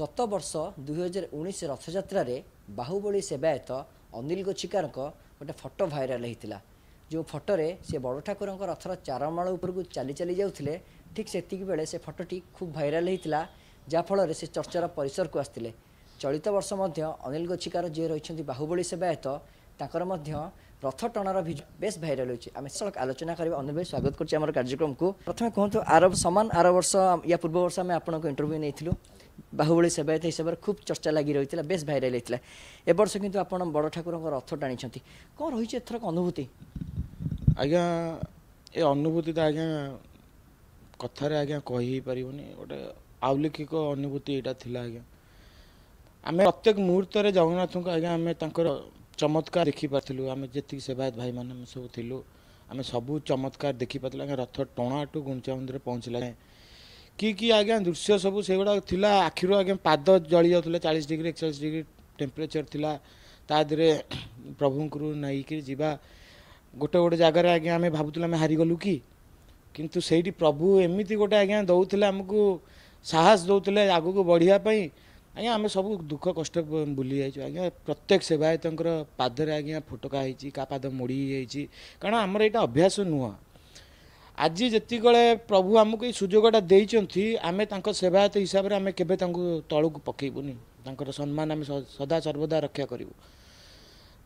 ଗତ ବର୍ଷ ଦୁଇହଜାର ଉଣେଇଶ ରଥଯାତ୍ରାରେ ବାହୁବଳି ସେବାୟତ ଅନିଲ ଗୋଚିକାରଙ୍କ ଗୋଟେ ଫଟୋ ଭାଇରାଲ୍ ହୋଇଥିଲା ଯେଉଁ ଫଟୋରେ ସେ ବଡ଼ ଠାକୁରଙ୍କ ରଥର ଚାରମାଳ ଉପରକୁ ଚାଲି ଚାଲି ଯାଉଥିଲେ ଠିକ୍ ସେତିକିବେଳେ ସେ ଫଟୋଟି ଖୁବ୍ ଭାଇରାଲ୍ ହୋଇଥିଲା ଯାହାଫଳରେ ସେ ଚର୍ଚ୍ଚାର ପରିସରକୁ ଆସିଥିଲେ ଚଳିତ ବର୍ଷ ମଧ୍ୟ ଅନିଲ ଗୋଚିକାର ଯିଏ ରହିଛନ୍ତି ବାହୁବଳି ସେବାୟତ ତାଙ୍କର ମଧ୍ୟ ରଥ ଟଣାର ଭିଜୁ ବେଶ ଭାଇରାଲ୍ ହୋଇଛି ଆମେ ସଡ଼କ ଆଲୋଚନା କରିବା ଅନିଲ ଭାଇ ସ୍ୱାଗତ କରୁଛି ଆମର କାର୍ଯ୍ୟକ୍ରମକୁ ପ୍ରଥମେ କୁହନ୍ତୁ ଆର ସମାନ ଆର ବର୍ଷ ୟା ପୂର୍ବ ବର୍ଷ ଆମେ ଆପଣଙ୍କ ଇଣ୍ଟରଭ୍ୟୁ ନେଇଥିଲୁ ବାହୁବଳୀ ସେବାୟତ ଏହି ସଭାରେ ଖୁବ୍ ଚର୍ଚ୍ଚା ଲାଗି ରହିଥିଲା ବେଶ୍ ଭାଇରାଲ୍ ହେଇଥିଲା ଏ ବର୍ଷ କିନ୍ତୁ ଆପଣ ବଡ଼ ଠାକୁରଙ୍କ ରଥ ଟାଣିଛନ୍ତି କ'ଣ ରହିଛି ଏଥରକ ଅନୁଭୂତି ଆଜ୍ଞା ଏ ଅନୁଭୂତି ତ ଆଜ୍ଞା କଥାରେ ଆଜ୍ଞା କହି ହେଇପାରିବନି ଗୋଟେ ଆଉଲିଖିକ ଅନୁଭୂତି ଏଇଟା ଥିଲା ଆଜ୍ଞା ଆମେ ପ୍ରତ୍ୟେକ ମୁହୂର୍ତ୍ତରେ ଜଗନ୍ନାଥଙ୍କୁ ଆଜ୍ଞା ଆମେ ତାଙ୍କର ଚମତ୍କାର ଦେଖିପାରିଥିଲୁ ଆମେ ଯେତିକି ସେବାୟତ ଭାଇମାନେ ଆମେ ସବୁ ଥିଲୁ ଆମେ ସବୁ ଚମତ୍କାର ଦେଖିପାରିଥିଲୁ ଆଜ୍ଞା ରଥ ଟଣାଠୁ ଗୁଣ୍ଡିଚା ମନ୍ଦିରରେ ପହଞ୍ଚିଲା ଯାଏଁ कि कि आज्ञा दृश्य सब से गुड़ा आखिर आज्ञा पाद जल जाऊ चालीस डिग्री एकचाश डिग्री टेम्परेचर थी तादी प्रभु को नहींक्र जा गोटे गोटे जगार आज्ञा आम भावुल आम हारीगलु कि से प्रभु एमती गोटे आज्ञा दौले आमको साहस दौले आगक बढ़ियापी आज्ञा आम सब दुख कष्ट बुले जाइ आज्ञा प्रत्येक सेवायत पादर आज्ञा फोटका का पाद मोड़ी जाइए कारण आमर यहाँ अभ्यास नुह ଆଜି ଯେତିକିବେଳେ ପ୍ରଭୁ ଆମକୁ ଏଇ ସୁଯୋଗଟା ଦେଇଛନ୍ତି ଆମେ ତାଙ୍କ ସେବାୟତ ହିସାବରେ ଆମେ କେବେ ତାଙ୍କୁ ତଳକୁ ପକାଇବୁନି ତାଙ୍କର ସମ୍ମାନ ଆମେ ସଦା ସର୍ବଦା ରକ୍ଷା କରିବୁ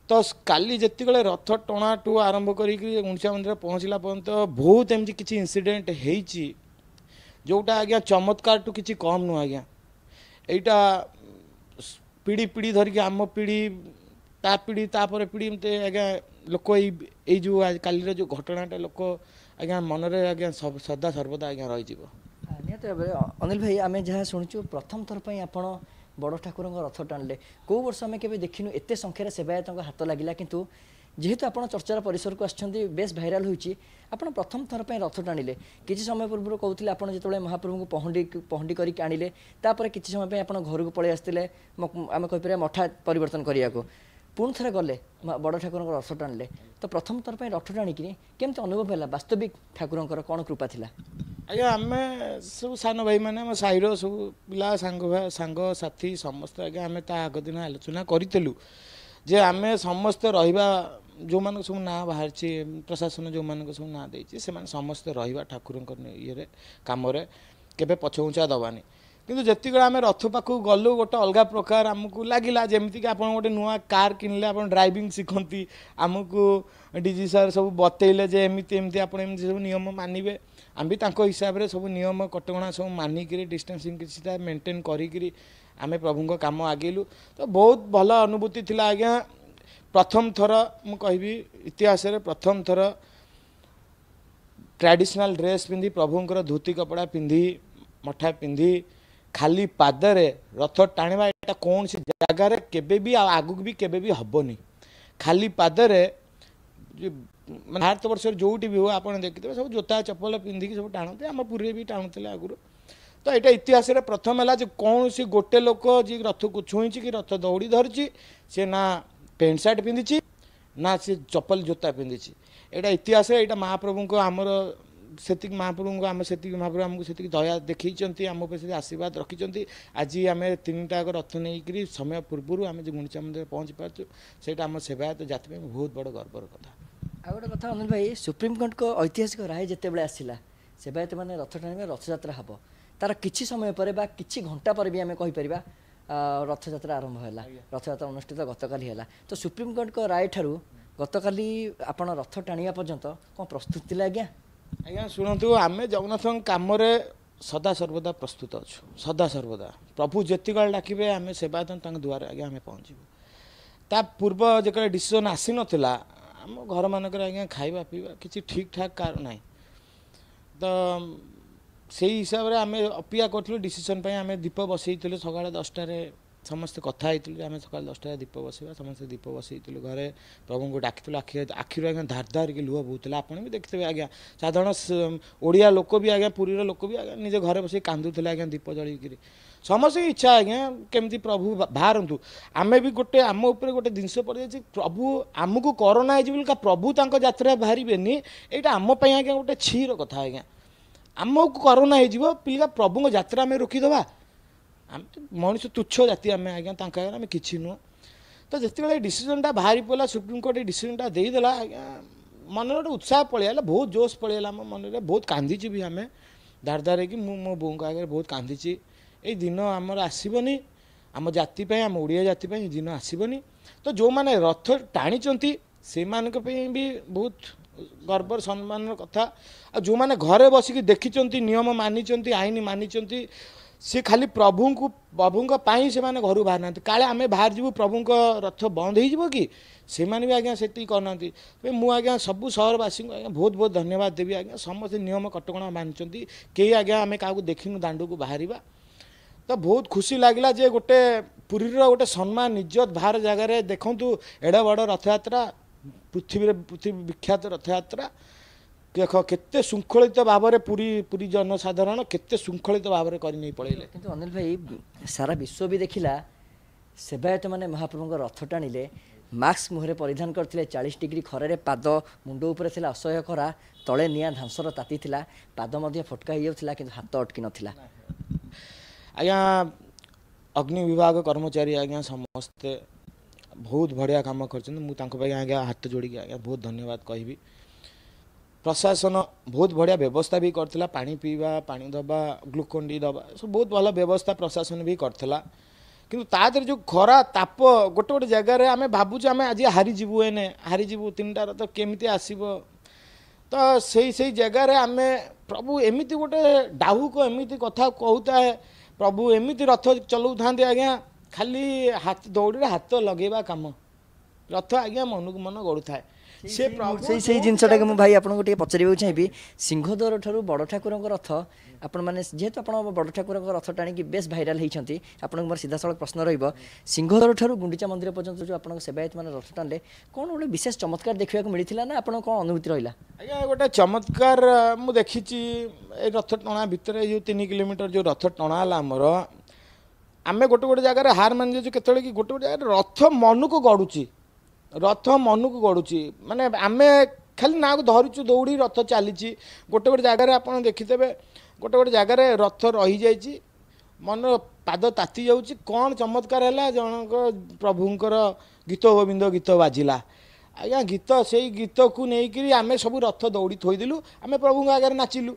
ତ କାଲି ଯେତିକିବେଳେ ରଥ ଟଣାଠୁ ଆରମ୍ଭ କରିକି ଗୁଣ୍ଡିଚା ମନ୍ଦିର ପହଞ୍ଚିଲା ପର୍ଯ୍ୟନ୍ତ ବହୁତ ଏମିତି କିଛି ଇନସିଡେଣ୍ଟ ହେଇଛି ଯେଉଁଟା ଆଜ୍ଞା ଚମତ୍କାରଠୁ କିଛି କମ୍ ନୁହଁ ଆଜ୍ଞା ଏଇଟା ପିଢ଼ି ପିଢ଼ି ଧରିକି ଆମ ପିଢ଼ି ତା ପିଢ଼ି ତାପରେ ପିଢ଼ି ଏମିତି ଆଜ୍ଞା ଲୋକ ଏଇ ଏଇ ଯେଉଁ କାଲିର ଯେଉଁ ଘଟଣାଟା ଲୋକ ଆଜ୍ଞା ମନରେ ଆଜ୍ଞା ସଦା ସର୍ବଦା ଆଜ୍ଞା ରହିଯିବ ନିହାତି ଭାବରେ ଅନିଲ ଭାଇ ଆମେ ଯାହା ଶୁଣିଛୁ ପ୍ରଥମ ଥର ପାଇଁ ଆପଣ ବଡ଼ ଠାକୁରଙ୍କ ରଥ ଟାଣିଲେ କେଉଁ ବର୍ଷ ଆମେ କେବେ ଦେଖିନୁ ଏତେ ସଂଖ୍ୟାରେ ସେବାୟତଙ୍କ ହାତ ଲାଗିଲା କିନ୍ତୁ ଯେହେତୁ ଆପଣ ଚର୍ଚ୍ଚାର ପରିସରକୁ ଆସିଛନ୍ତି ବେଶ୍ ଭାଇରାଲ୍ ହୋଇଛି ଆପଣ ପ୍ରଥମ ଥର ପାଇଁ ରଥ ଟାଣିଲେ କିଛି ସମୟ ପୂର୍ବରୁ କହୁଥିଲେ ଆପଣ ଯେତେବେଳେ ମହାପ୍ରଭୁଙ୍କୁ ପହଣ୍ଡି ପହଣ୍ଡି କରିକି ଆଣିଲେ ତାପରେ କିଛି ସମୟ ପାଇଁ ଆପଣ ଘରକୁ ପଳେଇ ଆସିଥିଲେ ଆମେ କହିପାରିବା ମଠା ପରିବର୍ତ୍ତନ କରିବାକୁ ପୁଣିଥରେ ଗଲେ ବଡ଼ ଠାକୁରଙ୍କର ରଥ ଟାଣିଲେ ତ ପ୍ରଥମ ଥର ପାଇଁ ରଥ ଟାଣିକିରି କେମିତି ଅନୁଭବ ହେଲା ବାସ୍ତବିକ ଠାକୁରଙ୍କର କ'ଣ କୃପା ଥିଲା ଆଜ୍ଞା ଆମେ ସବୁ ସାନ ଭାଇମାନେ ଆମ ସାହିର ସବୁ ପିଲା ସାଙ୍ଗ ସାଙ୍ଗସାଥି ସମସ୍ତେ ଆଜ୍ଞା ଆମେ ତା ଆଗ ଦିନ ଆଲୋଚନା କରିଥିଲୁ ଯେ ଆମେ ସମସ୍ତେ ରହିବା ଯେଉଁମାନଙ୍କ ସବୁ ନାଁ ବାହାରିଛି ପ୍ରଶାସନ ଯେଉଁମାନଙ୍କ ସବୁ ନାଁ ଦେଇଛି ସେମାନେ ସମସ୍ତେ ରହିବା ଠାକୁରଙ୍କ ଇଏରେ କାମରେ କେବେ ପଛଘୁଞ୍ଚା ଦେବାନି କିନ୍ତୁ ଯେତିକିବେଳେ ଆମେ ରଥ ପାଖକୁ ଗଲୁ ଗୋଟେ ଅଲଗା ପ୍ରକାର ଆମକୁ ଲାଗିଲା ଯେମିତିକି ଆପଣ ଗୋଟେ ନୂଆ କାର୍ କିଣିଲେ ଆପଣ ଡ୍ରାଇଭିଂ ଶିଖନ୍ତି ଆମକୁ ଡିଜି ସାର୍ ସବୁ ବତେଇଲେ ଯେ ଏମିତି ଏମିତି ଆପଣ ଏମିତି ସବୁ ନିୟମ ମାନିବେ ଆମେ ବି ତାଙ୍କ ହିସାବରେ ସବୁ ନିୟମ କଟକଣା ସବୁ ମାନିକିରି ଡିଷ୍ଟାନ୍ସିଂ କିଛିଟା ମେଣ୍ଟେନ୍ କରିକିରି ଆମେ ପ୍ରଭୁଙ୍କ କାମ ଆଗେଇଲୁ ତ ବହୁତ ଭଲ ଅନୁଭୂତି ଥିଲା ଆଜ୍ଞା ପ୍ରଥମ ଥର ମୁଁ କହିବି ଇତିହାସରେ ପ୍ରଥମ ଥର ଟ୍ରାଡ଼ିସନାଲ୍ ଡ୍ରେସ୍ ପିନ୍ଧି ପ୍ରଭୁଙ୍କର ଧୋତି କପଡ଼ା ପିନ୍ଧି ମଠା ପିନ୍ଧି ଖାଲି ପାଦରେ ରଥ ଟାଣିବା ଏଇଟା କୌଣସି ଜାଗାରେ କେବେ ବି ଆଉ ଆଗକୁ ବି କେବେ ବି ହେବନି ଖାଲି ପାଦରେ ଭାରତବର୍ଷରେ ଯେଉଁଠି ବି ହୁଏ ଆପଣ ଦେଖିଥିବେ ସବୁ ଜୋତା ଚପଲ ପିନ୍ଧିକି ସବୁ ଟାଣନ୍ତି ଆମ ପୁରୀରେ ବି ଟାଣୁଥିଲେ ଆଗରୁ ତ ଏଇଟା ଇତିହାସରେ ପ୍ରଥମ ହେଲା ଯେ କୌଣସି ଗୋଟେ ଲୋକ ଯିଏ ରଥକୁ ଛୁଇଁଛି କି ରଥ ଦୌଡ଼ି ଧରିଛି ସେ ନା ପ୍ୟାଣ୍ଟ ସାର୍ଟ ପିନ୍ଧିଛି ନା ସେ ଚପଲ ଜୋତା ପିନ୍ଧିଛି ଏଇଟା ଇତିହାସରେ ଏଇଟା ମହାପ୍ରଭୁଙ୍କ ଆମର ସେତିକି ମହାପ୍ରଭୁଙ୍କୁ ଆମେ ସେତିକି ମହାପ୍ରଭୁ ଆମକୁ ସେତିକି ଦୟା ଦେଖେଇଛନ୍ତି ଆମ ଉପରେ ସେତିକି ଆଶୀର୍ବାଦ ରଖିଛନ୍ତି ଆଜି ଆମେ ତିନିଟା ରଥ ନେଇକରି ସମୟ ପୂର୍ବରୁ ଆମେ ଯେଉଁ ଗୁଣ୍ଡିଚା ମନ୍ଦିରରେ ପହଞ୍ଚି ପାରୁଛୁ ସେଇଟା ଆମ ସେବାୟତ ଜାତି ପାଇଁ ବହୁତ ବଡ଼ ଗର୍ବର କଥା ଆଉ ଗୋଟେ କଥା ଅନନ୍ତ ଭାଇ ସୁପ୍ରିମକୋର୍ଟଙ୍କ ଐତିହାସିକ ରାୟ ଯେତେବେଳେ ଆସିଲା ସେବାୟତ ମାନେ ରଥ ଟାଣିବେ ରଥଯାତ୍ରା ହେବ ତାର କିଛି ସମୟ ପରେ ବା କିଛି ଘଣ୍ଟା ପରେ ବି ଆମେ କହିପାରିବା ରଥଯାତ୍ରା ଆରମ୍ଭ ହେଲା ରଥଯାତ୍ରା ଅନୁଷ୍ଠିତ ଗତକାଲି ହେଲା ତ ସୁପ୍ରିମକୋର୍ଟଙ୍କ ରାୟ ଠାରୁ ଗତକାଲି ଆପଣ ରଥ ଟାଣିବା ପର୍ଯ୍ୟନ୍ତ କ'ଣ ପ୍ରସ୍ତୁତି ଥିଲା ଆଜ୍ଞା ଆଜ୍ଞା ଶୁଣନ୍ତୁ ଆମେ ଜଗନ୍ନାଥଙ୍କ କାମରେ ସଦାସର୍ବଦା ପ୍ରସ୍ତୁତ ଅଛୁ ସଦାସର୍ବଦା ପ୍ରଭୁ ଯେତିକବେଳେ ଡାକିବେ ଆମେ ସେବାୟତନ ତାଙ୍କ ଦୁଆରେ ଆଜ୍ଞା ଆମେ ପହଞ୍ଚିବୁ ତା ପୂର୍ବ ଯେତେବେଳେ ଡିସିସନ୍ ଆସିନଥିଲା ଆମ ଘରମାନଙ୍କରେ ଆଜ୍ଞା ଖାଇବା ପିଇବା କିଛି ଠିକ୍ ଠାକ୍ କାରଣ ନାହିଁ ତ ସେଇ ହିସାବରେ ଆମେ ଅପେକ୍ଷା କରିଥିଲୁ ଡିସିସନ୍ ପାଇଁ ଆମେ ଦୀପ ବସେଇଥିଲୁ ସକାଳ ଦଶଟାରେ ସମସ୍ତେ କଥା ହେଇଥିଲୁ ଆମେ ସକାଳ ଦଶଟାରେ ଦୀପ ବସିବା ସମସ୍ତେ ଦୀପ ବସେଇଥିଲୁ ଘରେ ପ୍ରଭୁଙ୍କୁ ଡାକିଥିଲୁ ଆଖି ଆଖିରୁ ଆଜ୍ଞା ଧାର ଧାରିକି ଲୁହ ବହୁଥିଲା ଆପଣ ବି ଦେଖିଥିବେ ଆଜ୍ଞା ସାଧାରଣ ଓଡ଼ିଆ ଲୋକ ବି ଆଜ୍ଞା ପୁରୀର ଲୋକ ବି ଆଜ୍ଞା ନିଜ ଘରେ ବସିକି କାନ୍ଦୁଥିଲେ ଆଜ୍ଞା ଦୀପ ଜଳିକିରି ସମସ୍ତଙ୍କ ଇଚ୍ଛା ଆଜ୍ଞା କେମିତି ପ୍ରଭୁ ବାହାରନ୍ତୁ ଆମେ ବି ଗୋଟେ ଆମ ଉପରେ ଗୋଟେ ଜିନିଷ ପଡ଼ିଯାଇଛି ପ୍ରଭୁ ଆମକୁ କରୋନା ହେଇଛି ବୋଲି ପ୍ରଭୁ ତାଙ୍କ ଯାତ୍ରା ବାହାରିବେନି ଏଇଟା ଆମ ପାଇଁ ଆଜ୍ଞା ଗୋଟେ ଛିର କଥା ଆଜ୍ଞା ଆମକୁ କରୋନା ହେଇଯିବ ପିଲା ପ୍ରଭୁଙ୍କ ଯାତ୍ରା ଆମେ ରୋକିଦେବା ଆମେ ମଣିଷ ତୁଚ୍ଛ ଜାତି ଆମେ ଆଜ୍ଞା ତାଙ୍କ ଆଜ୍ଞା ଆମେ କିଛି ନୁହଁ ତ ଯେତେବେଳେ ଏ ଡିସିଜନ୍ଟା ବାହାରି ପଡ଼ିଲା ସୁପ୍ରିମକୋର୍ଟ ଏ ଡିସିଜନ୍ଟା ଦେଇଦେଲା ଆଜ୍ଞା ମନରେ ଗୋଟେ ଉତ୍ସାହ ପଳେଇଲା ବହୁତ ଜୋଶ ପଳେଇଲା ଆମ ମନରେ ବହୁତ କାନ୍ଦିଛି ବି ଆମେ ଧାରଧାର ହେଇକି ମୁଁ ମୋ ବୋଉଙ୍କ ଆଗରେ ବହୁତ କାନ୍ଦିଛି ଏଇ ଦିନ ଆମର ଆସିବନି ଆମ ଜାତି ପାଇଁ ଆମ ଓଡ଼ିଆ ଜାତି ପାଇଁ ଏ ଦିନ ଆସିବନି ତ ଯେଉଁମାନେ ରଥ ଟାଣିଛନ୍ତି ସେମାନଙ୍କ ପାଇଁ ବି ବହୁତ ଗର୍ବର ସମ୍ମାନର କଥା ଆଉ ଯେଉଁମାନେ ଘରେ ବସିକି ଦେଖିଛନ୍ତି ନିୟମ ମାନିଛନ୍ତି ଆଇନ ମାନିଛନ୍ତି ସେ ଖାଲି ପ୍ରଭୁଙ୍କୁ ପ୍ରଭୁଙ୍କ ପାଇଁ ସେମାନେ ଘରୁ ବାହାରୁନାହାନ୍ତି କାଳେ ଆମେ ବାହାରିଯିବୁ ପ୍ରଭୁଙ୍କ ରଥ ବନ୍ଦ ହେଇଯିବ କି ସେମାନେ ବି ଆଜ୍ଞା ସେତିକି କରୁନାହାନ୍ତି ତେବେ ମୁଁ ଆଜ୍ଞା ସବୁ ସହରବାସୀଙ୍କୁ ଆଜ୍ଞା ବହୁତ ବହୁତ ଧନ୍ୟବାଦ ଦେବି ଆଜ୍ଞା ସମସ୍ତେ ନିୟମ କଟକଣା ମାନିଛନ୍ତି କେହି ଆଜ୍ଞା ଆମେ କାହାକୁ ଦେଖିନୁ ଦାଣ୍ଡକୁ ବାହାରିବା ତ ବହୁତ ଖୁସି ଲାଗିଲା ଯେ ଗୋଟେ ପୁରୀର ଗୋଟେ ସମ୍ମାନ ଇଜ୍ଜତ ବାହାର ଜାଗାରେ ଦେଖନ୍ତୁ ଏଡ଼େ ବଡ଼ ରଥଯାତ୍ରା ପୃଥିବୀରେ ପୃଥିବୀ ବିଖ୍ୟାତ ରଥଯାତ୍ରା দেখ কেতে শৃঙ্খলিত ভাবে পুরী পুরী জনসাধারণ কেতে শৃঙ্খলিত ভাবে করে নিয়ে পড়াইলে কিন্তু অনিল ভাই সারা বিশ্ব বি দেখিলা সেবায়ত মানে মহাপ্রভুঙ্ রথ টাণিলে ମାସ୍କ ମୁହଁରେ ପରିଧାନ କରିଥିଲେ ଚାଳିଶ ଡିଗ୍ରୀ ଖରାରେ ପାଦ ମୁଣ୍ଡ ଉପରେ ଥିଲା ଅସହ୍ୟ ଖରା ତଳେ ନିଆଁ ଧାଂସର ତାତିଥିଲା ପାଦ ମଧ୍ୟ ଫଟକା ହେଇଯାଉଥିଲା କିନ୍ତୁ ହାତ ଅଟକି ନଥିଲା ଆଜ୍ଞା ଅଗ୍ନି ବିଭାଗ କର୍ମଚାରୀ ଆଜ୍ଞା ସମସ୍ତେ ବହୁତ ବଢ଼ିଆ କାମ କରିଛନ୍ତି ମୁଁ ତାଙ୍କ ପାଇଁ ଆଜ୍ଞା ହାତ ଯୋଡ଼ିକି ଆଜ୍ଞା ବହୁତ ଧନ୍ୟବାଦ କହିବି प्रशासन बहुत बढ़िया व्यवस्था भी कर पा पीवा पा दबा ग्लुकोन डी दबा सब बहुत भल व्यवस्था प्रशासन भी करता कितु ता जो खरा ताप गोटे गोटे जगार आम भावचे आम आज हारी जीव एने हारिजु तीन टार तो कमी आसब तो से सही जगार आम प्रभु एमती गोटे डाहूक एमती कथ कहता है प्रभु एमती रथ चलाउ था आज्ञा खाली हाथ दौड़े हाथ लगे काम रथ आज्ञा मन को मन गढ़ु था है। ସେ ସେଇ ସେଇ ଜିନିଷଟାକୁ ମୁଁ ଭାଇ ଆପଣଙ୍କୁ ଟିକେ ପଚାରିବାକୁ ଚାହିଁବି ସିଂହଦ୍ୱାର ଠାରୁ ବଡ଼ ଠାକୁରଙ୍କ ରଥ ଆପଣମାନେ ଯେହେତୁ ଆପଣ ବଡ଼ ଠାକୁରଙ୍କ ରଥ ଟାଣିକି ବେଶ ଭାଇରାଲ ହେଇଛନ୍ତି ଆପଣଙ୍କୁ ମୋର ସିଧାସଳଖ ପ୍ରଶ୍ନ ରହିବ ସିଂହଦ୍ୱାର ଠାରୁ ଗୁଣ୍ଡିଚା ମନ୍ଦିର ପର୍ଯ୍ୟନ୍ତ ଯେଉଁ ଆପଣଙ୍କ ସେବାୟତମାନେ ରଥ ଟାଣିଲେ କ'ଣ ଗୋଟେ ବିଶେଷ ଚମତ୍କାର ଦେଖିବାକୁ ମିଳିଥିଲା ନା ଆପଣଙ୍କ କ'ଣ ଅନୁଭୂତି ରହିଲା ଆଜ୍ଞା ଗୋଟେ ଚମତ୍କାର ମୁଁ ଦେଖିଛି ଏଇ ରଥ ଟଣା ଭିତରେ ଯେଉଁ ତିନି କିଲୋମିଟର ଯେଉଁ ରଥ ଟଣା ହେଲା ଆମର ଆମେ ଗୋଟେ ଗୋଟେ ଜାଗାରେ ହାର ମାନି ଯାଉଛୁ କେତେବେଳେ କି ଗୋଟେ ଗୋଟେ ଜାଗାରେ ରଥ ମନକୁ ଗଡ଼ୁଛି ରଥ ମନକୁ ଗଡ଼ୁଛି ମାନେ ଆମେ ଖାଲି ନାକୁ ଧରିଛୁ ଦୌଡ଼ି ରଥ ଚାଲିଛି ଗୋଟେ ଗୋଟେ ଜାଗାରେ ଆପଣ ଦେଖିଦେବେ ଗୋଟେ ଗୋଟେ ଜାଗାରେ ରଥ ରହିଯାଇଛି ମନ ପାଦ ତାତି ଯାଉଛି କ'ଣ ଚମତ୍କାର ହେଲା ଜଣଙ୍କ ପ୍ରଭୁଙ୍କର ଗୀତ ଗୋବିନ୍ଦ ଗୀତ ବାଜିଲା ଆଜ୍ଞା ଗୀତ ସେଇ ଗୀତକୁ ନେଇକରି ଆମେ ସବୁ ରଥ ଦୌଡ଼ି ଥୋଇଦେଲୁ ଆମେ ପ୍ରଭୁଙ୍କ ଆଗରେ ନାଚିଲୁ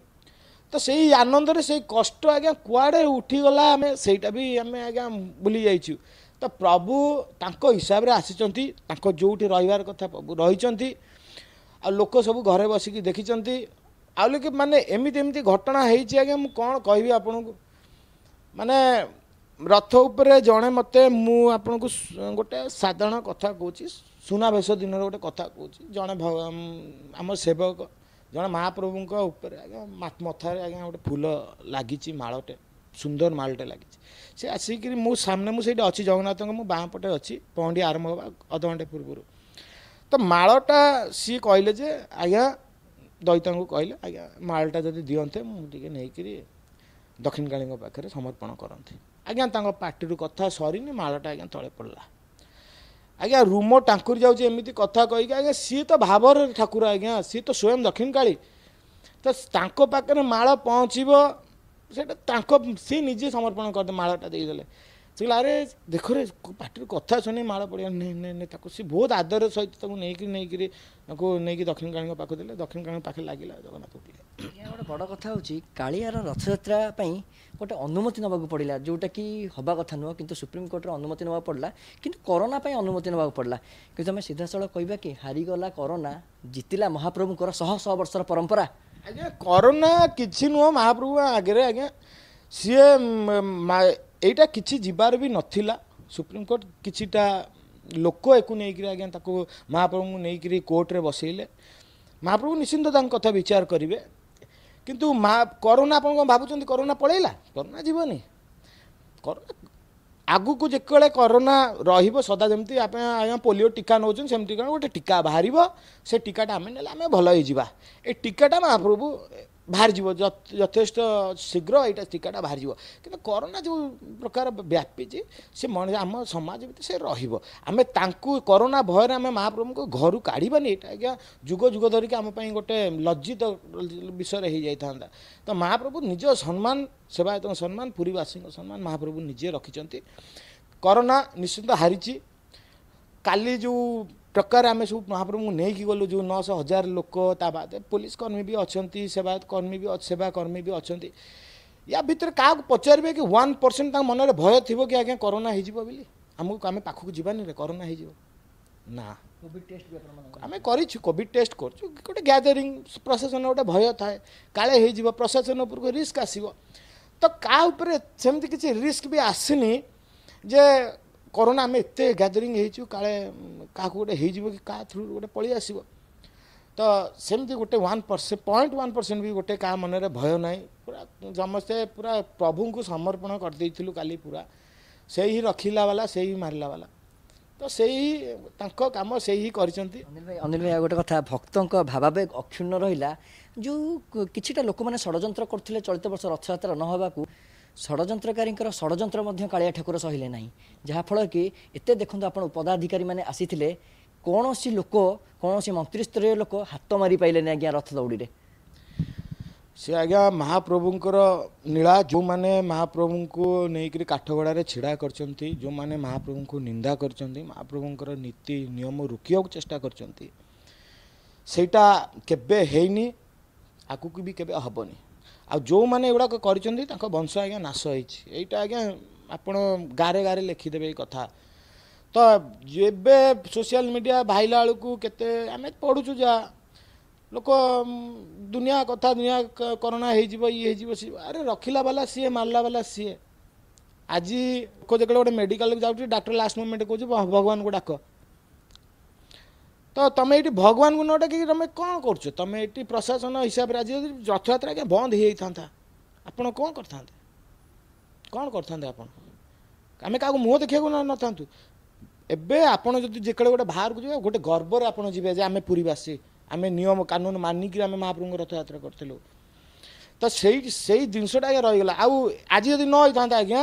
ତ ସେଇ ଆନନ୍ଦରେ ସେଇ କଷ୍ଟ ଆଜ୍ଞା କୁଆଡ଼େ ଉଠିଗଲା ଆମେ ସେଇଟା ବି ଆମେ ଆଜ୍ଞା ଭୁଲି ଯାଇଛୁ ତ ପ୍ରଭୁ ତାଙ୍କ ହିସାବରେ ଆସିଛନ୍ତି ତାଙ୍କ ଯେଉଁଠି ରହିବାର କଥା ପ୍ରଭୁ ରହିଛନ୍ତି ଆଉ ଲୋକ ସବୁ ଘରେ ବସିକି ଦେଖିଛନ୍ତି ଆଉ ଲୋକେ ମାନେ ଏମିତି ଏମିତି ଘଟଣା ହେଇଛି ଆଜ୍ଞା ମୁଁ କ'ଣ କହିବି ଆପଣଙ୍କୁ ମାନେ ରଥ ଉପରେ ଜଣେ ମୋତେ ମୁଁ ଆପଣଙ୍କୁ ଗୋଟେ ସାଧାରଣ କଥା କହୁଛି ସୁନାବେଶ ଦିନର ଗୋଟେ କଥା କହୁଛି ଜଣେ ଆମ ସେବକ ଜଣେ ମହାପ୍ରଭୁଙ୍କ ଉପରେ ଆଜ୍ଞା ମଥାରେ ଆଜ୍ଞା ଗୋଟେ ଫୁଲ ଲାଗିଛି ମାଳଟେ ସୁନ୍ଦର ମାଲଟେ ଲାଗିଛି ସେ ଆସିକିରି ମୁଁ ସାମ୍ନା ମୁଁ ସେଇଠି ଅଛି ଜଗନ୍ନାଥଙ୍କ ମୁଁ ବାଁ ପଟେ ଅଛି ପହଣ୍ଡି ଆରମ୍ଭ ହେବା ଅଧଘଣ୍ଟେ ପୂର୍ବରୁ ତ ମାଳଟା ସିଏ କହିଲେ ଯେ ଆଜ୍ଞା ଦୈତାଙ୍କୁ କହିଲେ ଆଜ୍ଞା ମାଳଟା ଯଦି ଦିଅନ୍ତେ ମୁଁ ଟିକେ ନେଇକିରି ଦକ୍ଷିଣକାଳୀଙ୍କ ପାଖରେ ସମର୍ପଣ କରନ୍ତି ଆଜ୍ଞା ତାଙ୍କ ପାଟିରୁ କଥା ସରିନି ମାଳଟା ଆଜ୍ଞା ତଳେ ପଡ଼ିଲା ଆଜ୍ଞା ରୁମ ଟାଙ୍କୁରି ଯାଉଛି ଏମିତି କଥା କହିକି ଆଜ୍ଞା ସିଏ ତ ଭାବରେ ଠାକୁର ଆଜ୍ଞା ସିଏ ତ ସ୍ୱୟଂ ଦକ୍ଷିଣକାଳୀ ତ ତାଙ୍କ ପାଖରେ ମାଳ ପହଞ୍ଚିବ निजे समर्पण गरिदि मालटाइदे से रे पार्टी कथा शु माल पढ नै नै सि बहुत आदर सहित न दक्षिण कालिम्पोङ पा दक्षिण कालिम्पोङ पा जगन्नाथको पहिला यहाँ गएर बड कथा काथजापाई गएमति नावाक प्लाउटा हे कथा नुहे कि सुप्रिमकोर्टमति नाक पड्ला किन करोना अनुमति नाचुमे सिधासल कहाँ कि हारिगला कना जितिला महाप्रभु शर्षर परम्परा ଆଜ୍ଞା କରୋନା କିଛି ନୁହଁ ମହାପ୍ରଭୁ ଆଗରେ ଆଜ୍ଞା ସିଏ ଏଇଟା କିଛି ଯିବାର ବି ନଥିଲା ସୁପ୍ରିମକୋର୍ଟ କିଛିଟା ଲୋକ ଏକୁ ନେଇକିରି ଆଜ୍ଞା ତାକୁ ମହାପ୍ରଭୁଙ୍କୁ ନେଇକିରି କୋର୍ଟରେ ବସେଇଲେ ମହାପ୍ରଭୁ ନିଶ୍ଚିନ୍ତ ତାଙ୍କ କଥା ବିଚାର କରିବେ କିନ୍ତୁ ମା କରୋନା ଆପଣ କ'ଣ ଭାବୁଛନ୍ତି କରୋନା ପଳେଇଲା କରୋନା ଯିବନି କରୋନା ଆଗକୁ ଯେତେବେଳେ କରୋନା ରହିବ ସଦା ଯେମିତି ଆପଣ ଆଜ୍ଞା ପୋଲିଓ ଟୀକା ନେଉଛନ୍ତି ସେମିତି କ'ଣ ଗୋଟେ ଟୀକା ବାହାରିବ ସେ ଟୀକାଟା ଆମେ ନେଲେ ଆମେ ଭଲ ହେଇଯିବା ଏ ଟୀକାଟା ମହାପ୍ରଭୁ ବାହାରିଯିବ ଯଥେଷ୍ଟ ଶୀଘ୍ର ଏଇଟା ଟୀକାଟା ବାହାରିଯିବ କିନ୍ତୁ କରୋନା ଯେଉଁ ପ୍ରକାର ବ୍ୟାପିଛି ସେ ମଣିଷ ଆମ ସମାଜ ଭିତରେ ସେ ରହିବ ଆମେ ତାଙ୍କୁ କରୋନା ଭୟରେ ଆମେ ମହାପ୍ରଭୁଙ୍କୁ ଘରୁ କାଢ଼ିବାନି ଏଇଟା ଆଜ୍ଞା ଯୁଗ ଯୁଗ ଧରିକି ଆମ ପାଇଁ ଗୋଟେ ଲଜ୍ଜିତ ବିଷୟରେ ହେଇଯାଇଥାନ୍ତା ତ ମହାପ୍ରଭୁ ନିଜ ସମ୍ମାନ ସେବାୟତଙ୍କ ସମ୍ମାନ ପୁରୀବାସୀଙ୍କ ସମ୍ମାନ ମହାପ୍ରଭୁ ନିଜେ ରଖିଛନ୍ତି କରୋନା ନିଶ୍ଚିନ୍ତ ହାରିଛି काली जो प्रकार आम सब महाप्रभु नहीं गलु जो नौश हजार लोक पुलिस कर्मी भी अच्छा सेवा कर्मी भी सेवा कर्मी भी अच्छा या भितर क्या पचारे कि वन परसेंट मन में भय थी कि आज्ञा करोना बोली आमको आम पाखक जबानी रे करोना हो आम टेस्ट कर गोटे ग्यादरी प्रशासन गोटे भय थाए का प्रशासन उपरक रिस्क आस तो क्या उपरूर सेमती रिस्क भी आसनी जे କରୋନା ଆମେ ଏତେ ଗ୍ୟାଦରିଂ ହେଇଛୁ କାଳେ କାହାକୁ ଗୋଟେ ହେଇଯିବ କି କାହା ଥ୍ରୁରୁ ଗୋଟେ ପଳେଇ ଆସିବ ତ ସେମିତି ଗୋଟେ one percent point one percent ବି ଗୋଟେ କାହା ମନରେ ଭୟ ନାହିଁ ପୁରା ସମସ୍ତେ ପୁରା ପ୍ରଭୁଙ୍କୁ ସମର୍ପଣ କରିଦେଇଥିଲୁ କାଲି ପୁରା ସେଇ ହିଁ ରଖିଲା ବାଲା ସେଇ ମାରିଲା ବାଲା ତ ସେଇ ତାଙ୍କ କାମ ସେଇ ହିଁ କରିଛନ୍ତି ଅନିଲ ଭାଇ ଆଉ ଗୋଟେ କଥା ଭକ୍ତଙ୍କ ଭାବାବେଗ ଅକ୍ଷୁର୍ଣ୍ଣ ରହିଲା ଯେଉଁ କିଛିଟା ଲୋକମାନେ ଷଡ଼ଯନ୍ତ୍ର କରୁଥିଲେ ଚଳିତ ବର୍ଷ ରଥଯାତ୍ରା ନ ଷଡ଼ଯନ୍ତ୍ରକାରୀଙ୍କର ଷଡ଼ଯନ୍ତ୍ର ମଧ୍ୟ କାଳିଆ ଠାକୁର ସହିଲେ ନାହିଁ ଯାହାଫଳରେ କି ଏତେ ଦେଖନ୍ତୁ ଆପଣ ପଦାଧିକାରୀମାନେ ଆସିଥିଲେ କୌଣସି ଲୋକ କୌଣସି ମନ୍ତ୍ରୀସ୍ତରୀୟ ଲୋକ ହାତ ମାରି ପାଇଲେନି ଆଜ୍ଞା ରଥ ଦୌଡ଼ିରେ ସେ ଆଜ୍ଞା ମହାପ୍ରଭୁଙ୍କର ନୀଳା ଯେଉଁମାନେ ମହାପ୍ରଭୁଙ୍କୁ ନେଇକରି କାଠଗଡ଼ାରେ ଛିଡ଼ା କରିଛନ୍ତି ଯେଉଁମାନେ ମହାପ୍ରଭୁଙ୍କୁ ନିନ୍ଦା କରିଛନ୍ତି ମହାପ୍ରଭୁଙ୍କର ନୀତି ନିୟମ ରୋକିବାକୁ ଚେଷ୍ଟା କରିଛନ୍ତି ସେଇଟା କେବେ ହେଇନି ଆଗକୁ ବି କେବେ ହେବନି ଆଉ ଯେଉଁମାନେ ଏଗୁଡ଼ାକ କରିଛନ୍ତି ତାଙ୍କ ବଂଶ ଆଜ୍ଞା ନାଶ ହେଇଛି ଏଇଟା ଆଜ୍ଞା ଆପଣ ଗାଁରେ ଗାରେ ଲେଖିଦେବେ ଏଇ କଥା ତ ଏବେ ସୋସିଆଲ ମିଡ଼ିଆ ବାହାରିଲା ବେଳକୁ କେତେ ଆମେ ପଢ଼ୁଛୁ ଯାହା ଲୋକ ଦୁନିଆ କଥା ଦୁନିଆ କରୋନା ହେଇଯିବ ଇଏ ହେଇଯିବ ସିଏ ଆରେ ରଖିଲା ବାଲା ସିଏ ମାରିଲା ବାଲା ସିଏ ଆଜି ଲୋକ ଯେତେବେଳେ ଗୋଟେ ମେଡ଼ିକାଲକୁ ଯାଉଛି ଡାକ୍ତର ଲାଷ୍ଟ ମୁମେଣ୍ଟ କହୁଛି ଭଗବାନଙ୍କୁ ଡାକ तो तुम ये भगवान को न डाक तुम कौन कर तुम ये प्रशासन हिसाब से आज रथयात्रा आज बंद हो था ଆପଣ କ'ଣ କରିଥାନ୍ତେ କ'ଣ କରିଥାନ୍ତେ ଆପଣ ଆମେ କାହାକୁ ମୁହଁ ଦେଖିବାକୁ ନଥାନ୍ତୁ ଏବେ ଆପଣ ଯଦି ଯେତେବେଳେ ଗୋଟେ ବାହାରକୁ ଯିବେ ଗୋଟେ ଗର୍ବରେ ଆପଣ ଯିବେ ଯେ ଆମେ ପୁରୀବାସୀ ଆମେ ନିୟମ କାନୁନ ମାନିକି ଆମେ ମହାପ୍ରଭୁଙ୍କ ରଥଯାତ୍ରା କରିଥିଲୁ ତ ସେଇ ସେଇ ଜିନିଷଟା ଆଜ୍ଞା ରହିଗଲା ଆଉ ଆଜି ଯଦି ନ ହେଇଥାନ୍ତା ଆଜ୍ଞା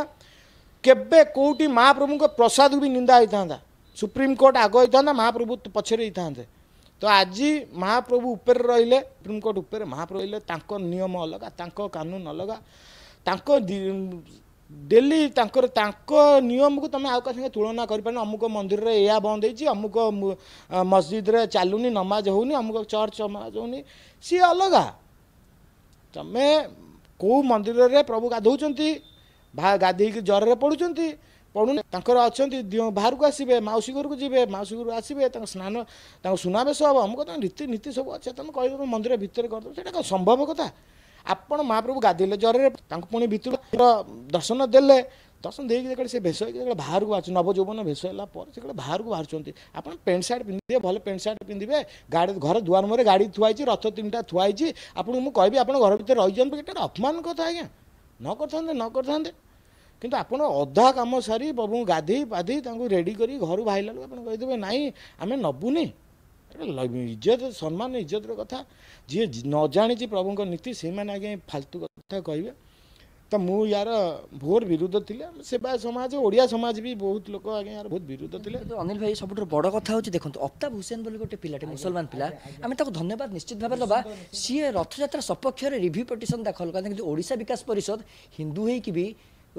କେବେ କେଉଁଠି ମହାପ୍ରଭୁଙ୍କ ପ୍ରସାଦକୁ ବି ନିନ୍ଦା ହେଇଥାନ୍ତା ସୁପ୍ରିମକୋର୍ଟ ଆଗ ହେଇଥାନ୍ତା ମହାପ୍ରଭୁ ପଛରେ ହେଇଥାନ୍ତେ ତ ଆଜି ମହାପ୍ରଭୁ ଉପରେ ରହିଲେ ସୁପ୍ରିମକୋର୍ଟ ଉପରେ ମହାପ୍ରଭୁ ରହିଲେ ତାଙ୍କ ନିୟମ ଅଲଗା ତାଙ୍କ କାନୁନ ଅଲଗା ତାଙ୍କ ଡେଲି ତାଙ୍କର ତାଙ୍କ ନିୟମକୁ ତୁମେ ଆଉ କାହା ସାଙ୍ଗେ ତୁଳନା କରିପାରିନ ଅମୁକ ମନ୍ଦିରରେ ଏଇଆ ବନ୍ଦ ହେଇଛି ଅମୁକ ମସଜିଦରେ ଚାଲୁନି ନମାଜ ହେଉନି ଅମୁକ ଚର୍ଚ୍ଚ ନମାଜ ହେଉନି ସିଏ ଅଲଗା ତୁମେ କେଉଁ ମନ୍ଦିରରେ ପ୍ରଭୁ ଗାଧଉଛନ୍ତି ଗାଧେଇକି ଜ୍ୱରରେ ପଡ଼ୁଛନ୍ତି पढु नि तर अहिले बाह्रको आसे माउसी घरको जे माउसी घर आसे स्नको सुनावेश नीति नीति सब अचे त म मन्दिर भित्र गरिदेटा सम्भव कथा आप महा प्रभु गाधले ज्वरले भितर दर्शन दे दर्शन सि भेष बाह्र नवजुवन भेषलाप बाह्र बाह्र आउँछ प्यान्ट सारट पिन् भले प्याट सर्ट पिन्धे गाडी घर दुवा मुहे गाडी थुवाइछ रथतिि आपिट अपमान कथा न नै କିନ୍ତୁ ଆପଣ ଅଧା କାମ ସାରି ପ୍ରଭୁଙ୍କୁ ଗାଧେଇ ପାଧେଇ ତାଙ୍କୁ ରେଡ଼ି କରି ଘରୁ ବାହାରିଲା ବେଳକୁ ଆପଣ କହିଦେବେ ନାହିଁ ଆମେ ନେବୁନି ଇଜ୍ଜତ ସମ୍ମାନ ଇଜ୍ଜତର କଥା ଯିଏ ନ ଜାଣିଛି ପ୍ରଭୁଙ୍କ ନୀତି ସେଇମାନେ ଆଜ୍ଞା ଫାଲତୁ କଥା କହିବେ ତ ମୁଁ ୟାର ଭୋର ବିରୁଦ୍ଧ ଥିଲେ ସେବା ସମାଜ ଓଡ଼ିଆ ସମାଜ ବି ବହୁତ ଲୋକ ଆଜ୍ଞା ୟାର ବହୁତ ବିରୁଦ୍ଧ ଥିଲେ ଅନିଲ ଭାଇ ସବୁଠାରୁ ବଡ଼ କଥା ହେଉଛି ଦେଖନ୍ତୁ ଅଫତାବ ହୁସେନ ବୋଲି ଗୋଟେ ପିଲାଟେ ମୁସଲମାନ ପିଲା ଆମେ ତାକୁ ଧନ୍ୟବାଦ ନିଶ୍ଚିତ ଭାବେ ଦେବା ସିଏ ରଥଯାତ୍ରା ସପକ୍ଷରେ ରିଭ୍ୟୁ ପିଟିସନ୍ ଦାଖଲ କଲା କିନ୍ତୁ ଓଡ଼ିଶା ବିକାଶ ପରିଷଦ ହିନ୍ଦୁ ହେଇକି ବି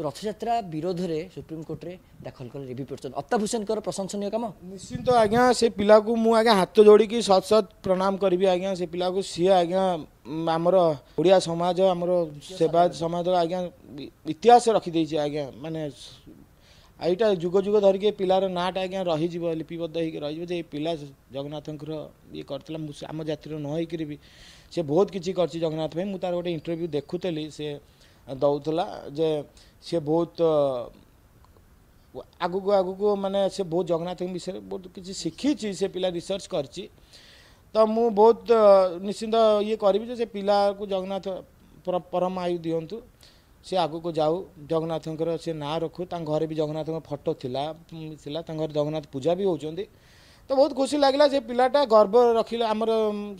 रथयात्रा विरोध में सुप्रीमकोर्ट में दाखल कले रिव्यू पड़ते अत्ताफ हुसैन प्रशंसन कम निश्चिंत आज्ञा से पिला को मुझे आज्ञा हाथ जोड़ी की सत सत प्रणाम करी आज्ञा से पिला को सी आज्ञा आम ओडिया समाज आम सेवा समाज आज्ञा इतिहास रखीदी आज्ञा मानने आईटा जुग जुग धरिके पिलार नाट आज्ञा रही लिपिबद्ध हो रही है पिला जगन्नाथ ये करम जातिर न भी सी बहुत किसी करगन्नाथ मुझे इंटरव्यू देखुली से ଦଉଥିଲା ଯେ ସିଏ ବହୁତ ଆଗକୁ ଆଗକୁ ମାନେ ସେ ବହୁତ ଜଗନ୍ନାଥଙ୍କ ବିଷୟରେ ବହୁତ କିଛି ଶିଖିଛି ସେ ପିଲା ରିସର୍ଚ୍ଚ କରିଛି ତ ମୁଁ ବହୁତ ନିଶ୍ଚିନ୍ତ ଇଏ କରିବି ଯେ ସେ ପିଲାକୁ ଜଗନ୍ନାଥ ପରମ ଆୟୁ ଦିଅନ୍ତୁ ସେ ଆଗକୁ ଯାଉ ଜଗନ୍ନାଥଙ୍କର ସେ ନାଁ ରଖୁ ତାଙ୍କ ଘରେ ବି ଜଗନ୍ନାଥଙ୍କ ଫଟୋ ଥିଲା ଥିଲା ତାଙ୍କ ଘରେ ଜଗନ୍ନାଥ ପୂଜା ବି ହେଉଛନ୍ତି ତ ବହୁତ ଖୁସି ଲାଗିଲା ସେ ପିଲାଟା ଗର୍ବ ରଖିଲା ଆମର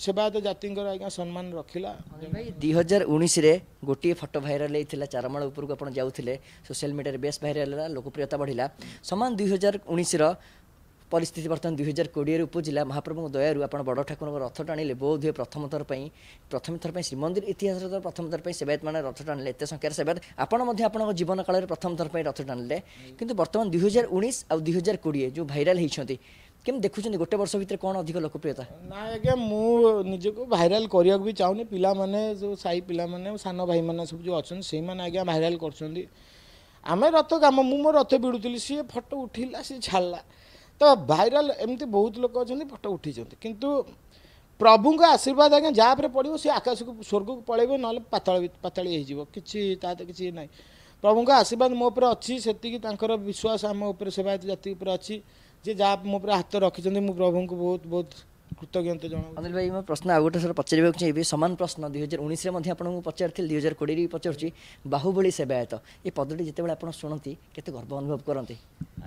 ସେବାୟତ ଜାତିଙ୍କର ଆଜ୍ଞା ସମ୍ମାନ ରଖିଲା ଭାଇ ଦୁଇ ହଜାର ଉଣେଇଶରେ ଗୋଟିଏ ଫଟୋ ଭାଇରାଲ ହେଇଥିଲା ଚାରମାଳ ଉପରକୁ ଆପଣ ଯାଉଥିଲେ ସୋସିଆଲ ମିଡ଼ିଆରେ ବେଶ୍ ଭାଇରାଲ ହେଲା ଲୋକପ୍ରିୟତା ବଢ଼ିଲା ସମାନ ଦୁଇ ହଜାର ଉଣେଇଶର ପରିସ୍ଥିତି ବର୍ତ୍ତମାନ ଦୁଇ ହଜାର କୋଡ଼ିଏରେ ଉପଜିଲା ମହାପ୍ରଭୁଙ୍କ ଦୟାରୁ ଆପଣ ବଡ଼ ଠାକୁରଙ୍କ ରଥ ଟାଣିଲେ ବୋଧ ହୁଏ ପ୍ରଥମ ଥର ପାଇଁ ପ୍ରଥମ ଥର ପାଇଁ ଶ୍ରୀମନ୍ଦିର ଇତିହାସର ପ୍ରଥମ ଥର ପାଇଁ ସେବାୟତମାନେ ରଥ ଟାଣିଲେ ଏତେ ସଂଖ୍ୟାରେ ସେବାୟତ ଆପଣ ମଧ୍ୟ ଆପଣଙ୍କ ଜୀବନ କାଳରେ ପ୍ରଥମ ଥର ପାଇଁ ରଥ ଟାଣିଲେ କିନ୍ତୁ ବର୍ତ୍ତମାନ ଦୁଇ ହଜାର ଉଣେଇଶ ଆଉ ଦୁଇ ହଜାର କୋଡ଼ିଏ ଯେଉଁ ଭାଇରାଲ ହେଇଛନ୍ତି केम देखुं गोटे वर्ष भितर कौन अधिक लोकप्रियता ना आज्ञा मुझे भाइराल करवाक भी चाहूनि पाने जो साई पाने सान भाई मैंने सब जो अच्छे से आज्ञा भाइराल कर आम रथ कम मुझ रथ पिड़ूली सी फटो उठिला सी छाड़ला तो भाइराल एमती बहुत लोग अच्छा फटो उठी किंतु प्रभु आशीर्वाद आज्ञा जहाँ पर पड़ो सी आकाश को स्वर्ग को पलैब ना पताल पताली होता किसी ना प्रभु आशीर्वाद मोप अच्छी से विश्वास आम उपर सेवायत जी अच्छी जे जहाँ मो हाथ रखिंट मुझ प्रभु को बहुत बहुत कृतज्ञता जना अनिल भाई मैं प्रश्न आउ गोटे सर पचार सामान प्रश्न दुई हजार उन्नीस पचार दुई हजार कोड़े भी पचार बाहुबली सेवायत ये पदटी जिते आप शुणी के गर्व अनुभव करते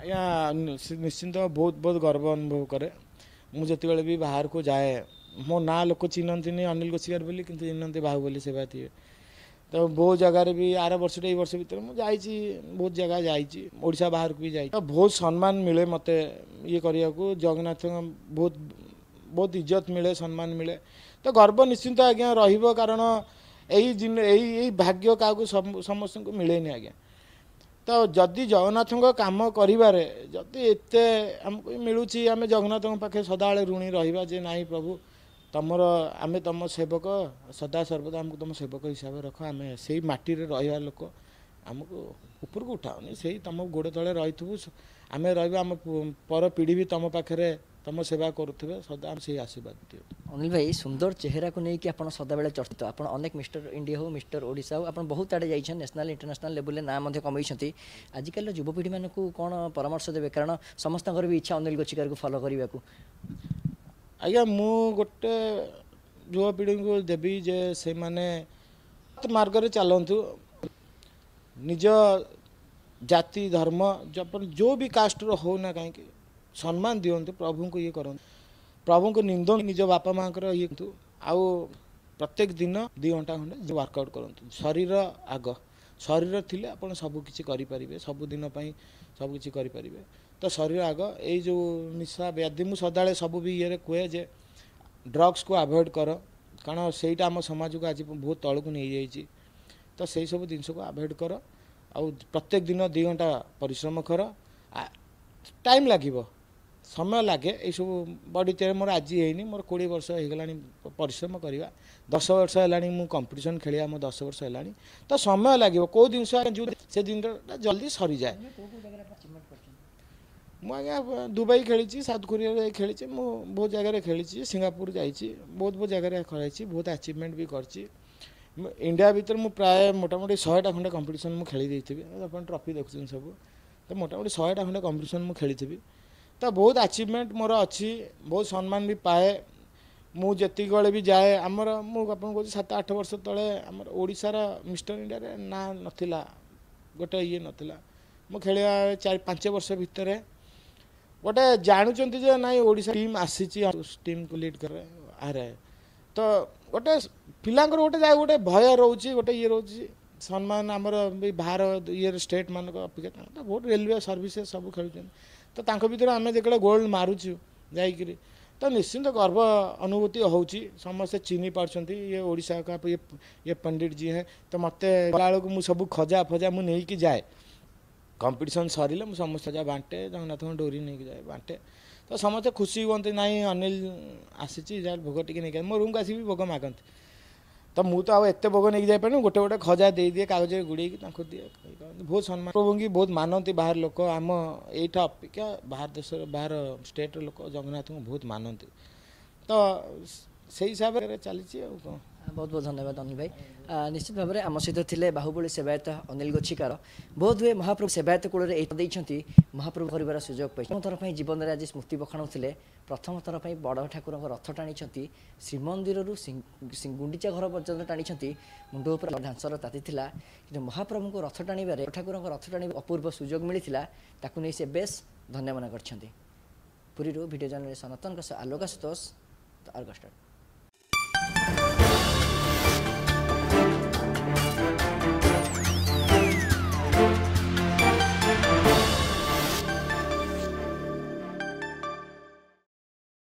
आज्ञा निश्चिंत बहुत बहुत गर्व अनुभव कै मुझे भी बाहर को जाए मो ना लोक चिन्हती अनिल गोशिकार बोली कि चिन्हती बाहुबली सेवायत थी तो बहुत जगह रे भी आर वर्ष टे वर्ष भितर मु जाई बहुत जगह जाई ओडिसा बाहर को भी जाई तो बहुत सम्मान मिले मते ये करिया को जगन्नाथ बहुत बहुत इज्जत मिले सम्मान मिले तो गर्व निश्चिंत आज्ञा रही कारण यही भाग्य का समस्त को मिले नहीं आज्ञा तो जदि जगन्नाथ काम करते आमको मिलूँ आम जगन्नाथ पाखे सदा ऋणी रही ना प्रभु ତୁମର ଆମେ ତୁମ ସେବକ ସଦାସର୍ବଦା ଆମକୁ ତୁମ ସେବକ ହିସାବରେ ରଖ ଆମେ ସେଇ ମାଟିରେ ରହିବା ଲୋକ ଆମକୁ ଉପରକୁ ଉଠାଉନି ସେଇ ତୁମ ଗୋଡ଼ ତଳେ ରହିଥିବୁ ଆମେ ରହିବା ଆମ ପର ପିଢ଼ି ବି ତୁମ ପାଖରେ ତୁମ ସେବା କରୁଥିବେ ସଦା ଆମେ ସେଇ ଆଶୀର୍ବାଦ ଦିଅ ଅନିଲ ଭାଇ ସୁନ୍ଦର ଚେହେରାକୁ ନେଇକି ଆପଣ ସଦାବେଳେ ଚର୍ଚ୍ଚିତ ଆପଣ ଅନେକ ମିଷ୍ଟର ଇଣ୍ଡିଆ ହଉ ମିଷ୍ଟର ଓଡ଼ିଶା ହଉ ଆପଣ ବହୁତ ଆଡ଼େ ଯାଇଛନ୍ତି ନ୍ୟାସନାଲ ଇଣ୍ଟରନ୍ୟାସନାଲ ଲେବୁଲରେ ନାଁ ମଧ୍ୟ କମେଇଛନ୍ତି ଆଜିକାଲିର ଯୁବପିଢ଼ିମାନଙ୍କୁ କ'ଣ ପରାମର୍ଶ ଦେବେ କାରଣ ସମସ୍ତଙ୍କର ବି ଇଚ୍ଛା ଅନିଲ ଗୋଚିକାରକୁ ଫଲୋ କରିବାକୁ आज म युवापिढी देबी जगर निज जाति धर्म जो भी कास्ट जोबि ना काहीँक सम्मान दिनु प्रभुको को ये निन्दमा प्रत्येक दिन दुई घन्टा वर्कआउट वर्कआउटु शरीर आग शरीर लेख सबक सबुदिन सबक ତ ଶରୀର ଆଗ ଏଇ ଯେଉଁ ନିଶା ବ୍ୟାଧି ମୁଁ ସଦାବେଳେ ସବୁ ବି ଇଏରେ କୁହେ ଯେ ଡ୍ରଗ୍ସକୁ ଆଭଏଡ଼ କର କାରଣ ସେଇଟା ଆମ ସମାଜକୁ ଆଜି ବହୁତ ତଳକୁ ନେଇଯାଇଛି ତ ସେହିସବୁ ଜିନିଷକୁ ଆଭଏଡ଼ କର ଆଉ ପ୍ରତ୍ୟେକ ଦିନ ଦୁଇ ଘଣ୍ଟା ପରିଶ୍ରମ କର ଟାଇମ୍ ଲାଗିବ ସମୟ ଲାଗେ ଏଇସବୁ ବଡ଼ି ତିଆରି ମୋର ଆଜି ହେଇନି ମୋର କୋଡ଼ିଏ ବର୍ଷ ହେଇଗଲାଣି ପରିଶ୍ରମ କରିବା ଦଶ ବର୍ଷ ହେଲାଣି ମୁଁ କମ୍ପିଟିସନ୍ ଖେଳିବା ମୋ ଦଶ ବର୍ଷ ହେଲାଣି ତ ସମୟ ଲାଗିବ କେଉଁ ଜିନିଷ ଯେଉଁ ସେ ଜିନିଷଟା ଜଲ୍ଦି ସରିଯାଏ ମୁଁ ଆଜ୍ଞା ଦୁବାଇ ଖେଳିଛି ସାଉଥ କୋରିଆରେ ଖେଳିଛି ମୁଁ ବହୁତ ଜାଗାରେ ଖେଳିଛି ସିଙ୍ଗାପୁର ଯାଇଛି ବହୁତ ବହୁତ ଜାଗାରେ ଖେଳିଛି ବହୁତ ଆଚିଭମେଣ୍ଟ ବି କରିଛି ଇଣ୍ଡିଆ ଭିତରେ ମୁଁ ପ୍ରାୟ ମୋଟାମୋଟି ଶହେଟା ଖଣ୍ଡେ କମ୍ପିଟିସନ୍ ମୁଁ ଖେଳି ଦେଇଥିବି ଆପଣ ଟ୍ରଫି ଦେଖୁଛନ୍ତି ସବୁ ତ ମୋଟାମୋଟି ଶହେଟା ଖଣ୍ଡେ କମ୍ପିଟିସନ୍ ମୁଁ ଖେଳିଥିବି ତ ବହୁତ ଆଚିଭମେଣ୍ଟ ମୋର ଅଛି ବହୁତ ସମ୍ମାନ ବି ପାଏ ମୁଁ ଯେତିକି ବେଳେ ବି ଯାଏ ଆମର ମୁଁ ଆପଣଙ୍କୁ କହୁଛି ସାତ ଆଠ ବର୍ଷ ତଳେ ଆମର ଓଡ଼ିଶାର ମିଷ୍ଟର ଇଣ୍ଡିଆରେ ନାଁ ନଥିଲା ଗୋଟେ ଇଏ ନଥିଲା ମୁଁ ଖେଳିବା ଚାରି ପାଞ୍ଚ ବର୍ଷ ଭିତରେ ଗୋଟେ ଜାଣୁଛନ୍ତି ଯେ ନାଇଁ ଓଡ଼ିଶା ଟିମ୍ ଆସିଛି ଟିମ୍କୁ ଲିଡ୍ କରେ ଆରେ ତ ଗୋଟେ ପିଲାଙ୍କର ଗୋଟେ ଯାହା ଗୋଟେ ଭୟ ରହୁଛି ଗୋଟେ ଇଏ ରହୁଛି ସମ୍ମାନ ଆମର ବି ବାହାର ଇଏ ଷ୍ଟେଟ୍ମାନଙ୍କ ଅପେକ୍ଷା ତାଙ୍କ ତ ବହୁତ ରେଲୱେ ସର୍ଭିସେସ୍ ସବୁ ଖେଳୁଛନ୍ତି ତ ତାଙ୍କ ଭିତରେ ଆମେ ଯେତେବେଳେ ଗୋଲ୍ଡ ମାରୁଛୁ ଯାଇକିରି ତ ନିଶ୍ଚିନ୍ତ ଗର୍ବ ଅନୁଭୂତି ହେଉଛି ସମସ୍ତେ ଚିହ୍ନି ପାରୁଛନ୍ତି ଇଏ ଓଡ଼ିଶା ଇଏ ଇଏ ପଣ୍ଡିତ ଯିଏ ତ ମୋତେ ଗଲାବେଳକୁ ମୁଁ ସବୁ ଖଜା ଫଜା ମୁଁ ନେଇକି ଯାଏ କମ୍ପିଟିସନ୍ ସରିଲେ ମୁଁ ସମସ୍ତେ ଯାଏ ବାଣ୍ଟେ ଜଗନ୍ନାଥଙ୍କ ଡୋରି ନେଇକି ଯାଏ ବାଣ୍ଟେ ତ ସମସ୍ତେ ଖୁସି ହୁଅନ୍ତି ନାହିଁ ଅନିଲ ଆସିଛି ଯାହା ଭୋଗ ଟିକେ ନେଇକି ମୋ ରୁମ୍କୁ ଆସିବି ଭୋଗ ମାଗନ୍ତି ତ ମୁଁ ତ ଆଉ ଏତେ ଭୋଗ ନେଇକି ଯାଇପାରିନି ଗୋଟେ ଗୋଟେ ଖଜା ଦେଇଦିଏ କାଗଜରେ ଗୁଡ଼େଇକି ତାଙ୍କୁ ଦିଏ ବହୁତ ସମ୍ମାନ ପ୍ରଭୁଙ୍କୁ ବହୁତ ମାନନ୍ତି ବାହାର ଲୋକ ଆମ ଏଇଟା ଅପେକ୍ଷା ବାହାର ଦେଶର ବାହାର ଷ୍ଟେଟ୍ର ଲୋକ ଜଗନ୍ନାଥଙ୍କୁ ବହୁତ ମାନନ୍ତି ତ ସେଇ ହିସାବରେ ଚାଲିଛି ଆଉ କ'ଣ ବହୁତ ବହୁତ ଧନ୍ୟବାଦ ଅନିଲ ଭାଇ ନିଶ୍ଚିତ ଭାବରେ ଆମ ସହିତ ଥିଲେ ବାହୁବଳୀ ସେବାୟତ ଅନିଲ ଗୋଚ୍ଛିକାର ବହୁତ ହୁଏ ମହାପ୍ରଭୁ ସେବାୟତ କୂଳରେ ଏଇଟା ଦେଇଛନ୍ତି ମହାପ୍ରଭୁ କରିବାର ସୁଯୋଗ ପାଇଁ ଥର ପାଇଁ ଜୀବନରେ ଆଜି ସ୍ମୃତି ବଖାଣୁଥିଲେ ପ୍ରଥମଥର ପାଇଁ ବଡ଼ ଠାକୁରଙ୍କ ରଥ ଟାଣିଛନ୍ତି ଶ୍ରୀମନ୍ଦିରରୁ ଗୁଣ୍ଡିଚା ଘର ପର୍ଯ୍ୟନ୍ତ ଟାଣିଛନ୍ତି ମୁଣ୍ଡ ଉପରେ ଢାଞ୍ଚର ତାତି ଥିଲା କିନ୍ତୁ ମହାପ୍ରଭୁଙ୍କ ରଥ ଟାଣିବାରେ ଠାକୁରଙ୍କ ରଥ ଟାଣିବା ଅପୂର୍ବ ସୁଯୋଗ ମିଳିଥିଲା ତାକୁ ନେଇ ସେ ବେଶ୍ ଧନ୍ୟମନା କରିଛନ୍ତି ପୁରୀରୁ ଭିଡ଼ିଓ ଜନରେ ସନାତନଙ୍କ ସହ ଆଲୋକା ସୁତୋଷ ଅର୍ଗଷ୍ଟ